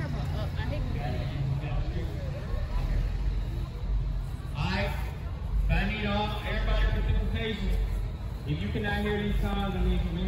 careful. Uh, I Alright, but I everybody participation. If you cannot hear these songs, I mean.